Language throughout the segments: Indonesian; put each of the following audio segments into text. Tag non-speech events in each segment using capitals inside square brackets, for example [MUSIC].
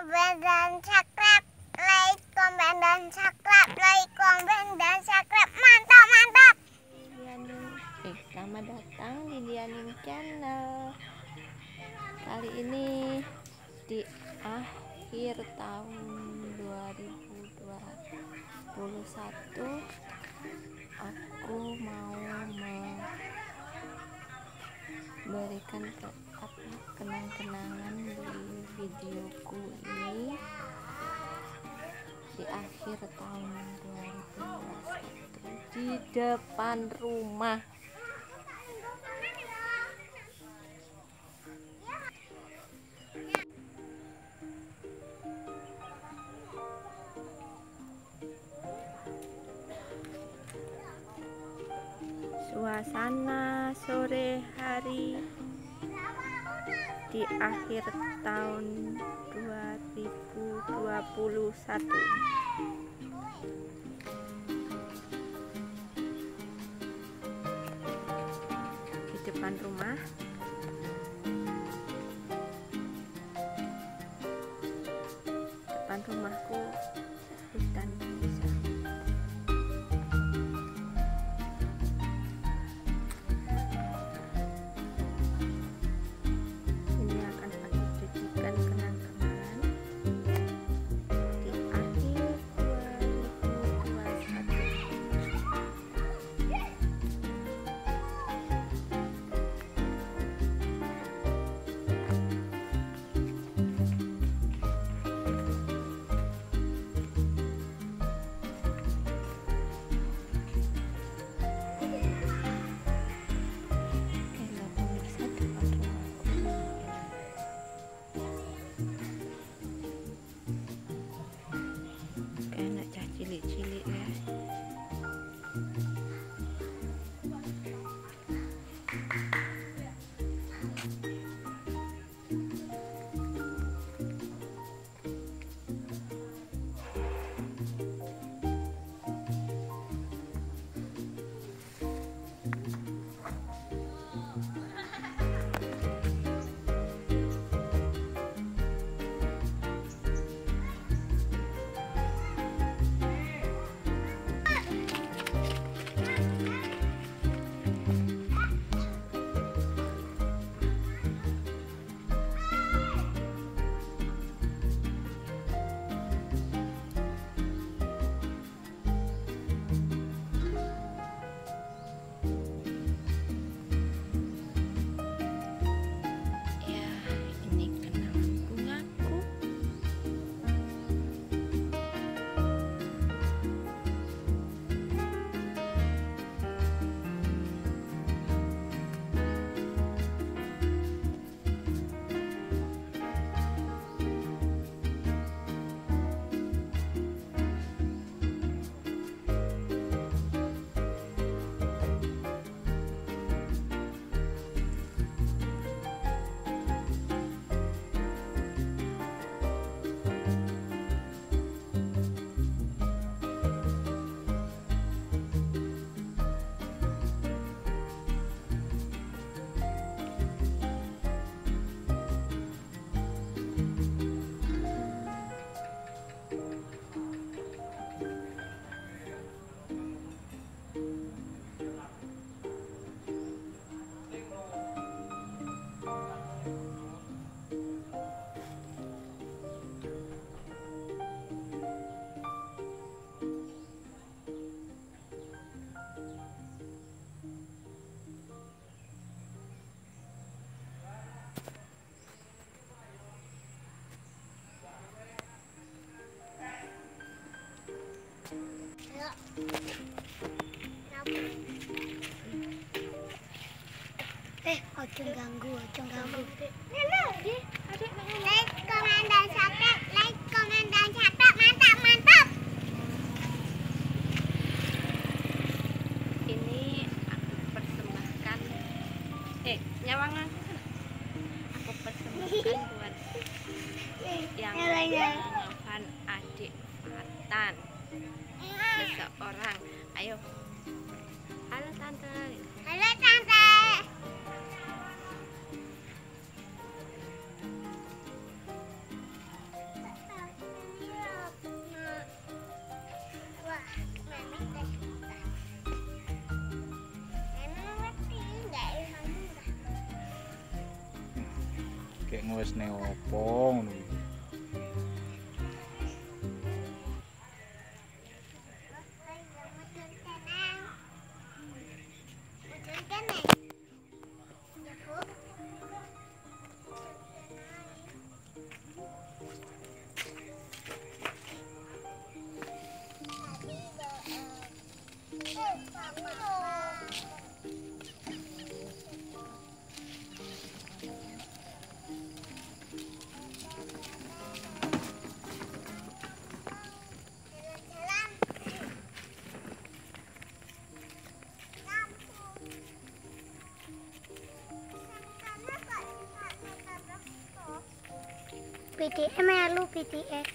komen dan subscribe like komen dan subscribe like komen dan subscribe mantap mantap. Eh selamat datang di Dianing Channel. Kali ini di akhir tahun 2021 akhir tahun 2021 di depan rumah. Suasana sore hari di akhir tahun 2021 di depan rumah. Depan rumahku hutan eh ojo ganggu ojo ganggu like komen dan subscribe like komen dan subscribe mantap mantap ini aku persembahkan. Eh nyawang aku. Aku persembahkan buat yang maafkan adik Fatan. Seseorang. Ayo Ingus ning opo iki? BTS melu BTS.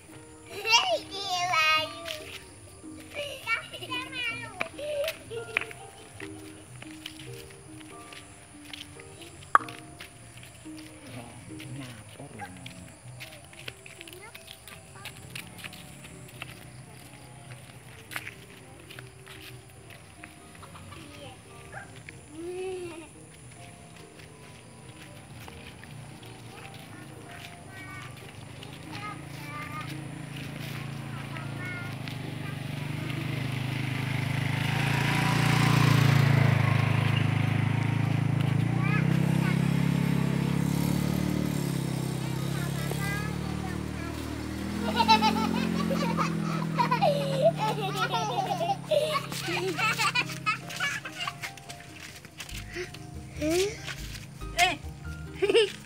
Hehehe [LAUGHS]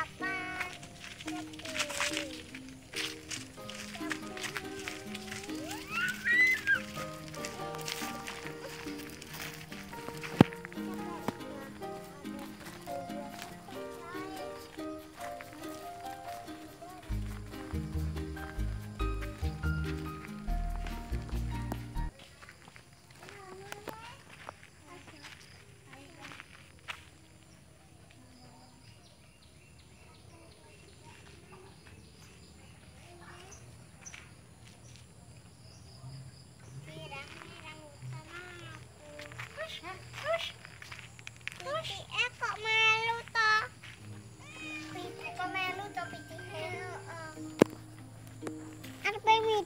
パパ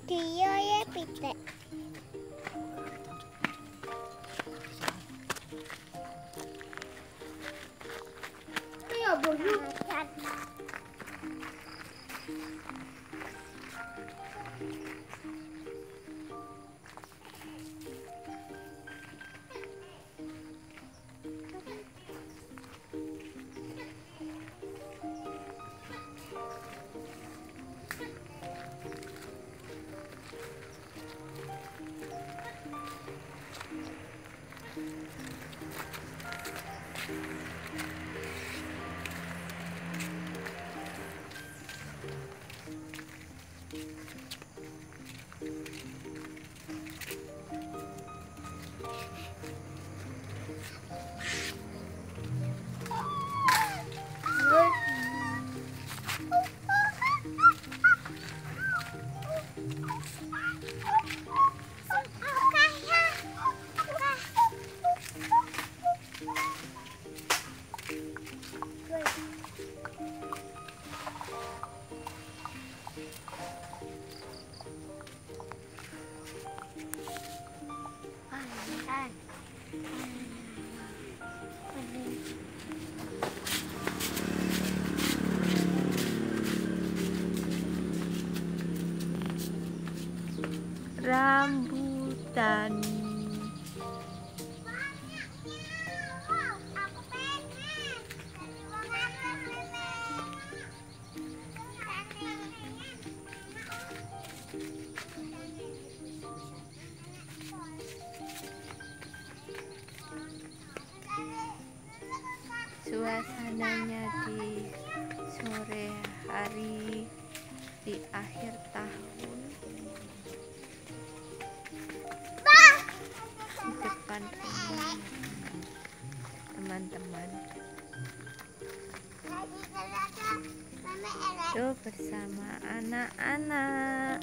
ടിയോയെ പിത്തെ ya pitik. Rambutan. Pemandangannya di sore hari di akhir tahun depan teman-teman. Itu bersama anak-anak.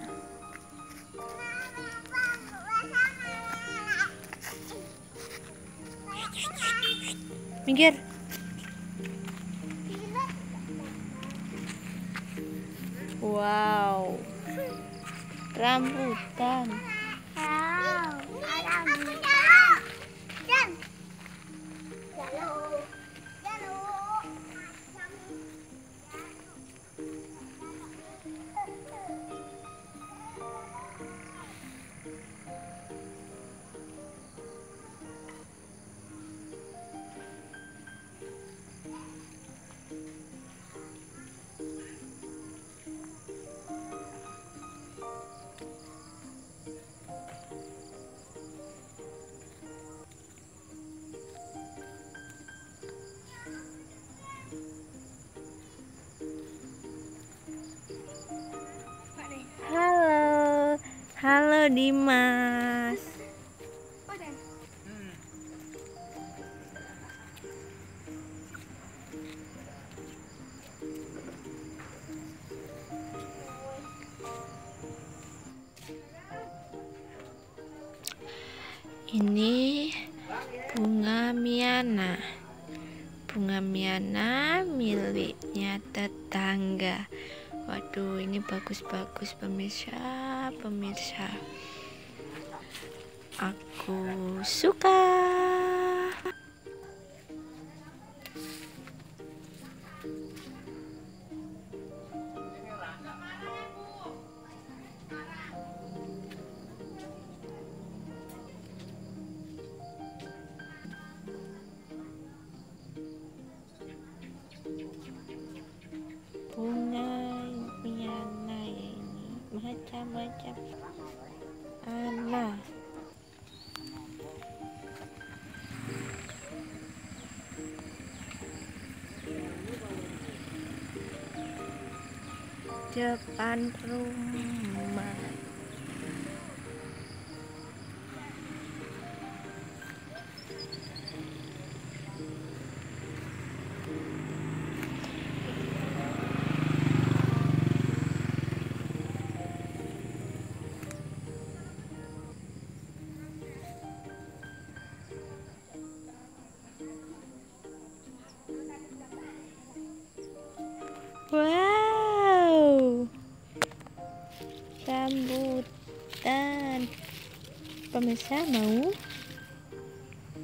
Minggir. Wow. Rambutan Dimas ini bunga miana. Bunga miana miliknya tetangga. Waduh ini bagus-bagus pemirsa pemirsa. Aku suka macam-macam anak depan rumah Wow, rambutan. Pemirsa mau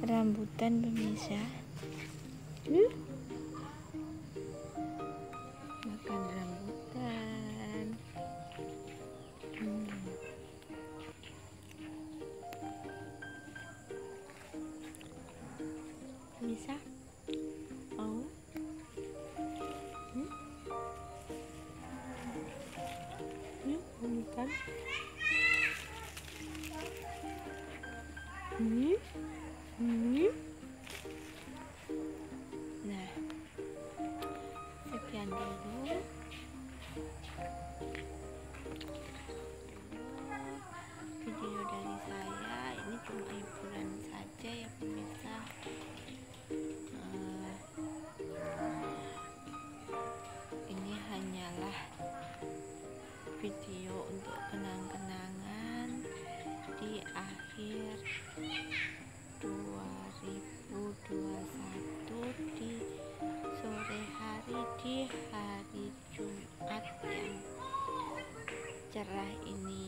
rambutan pemirsa? Cerah ini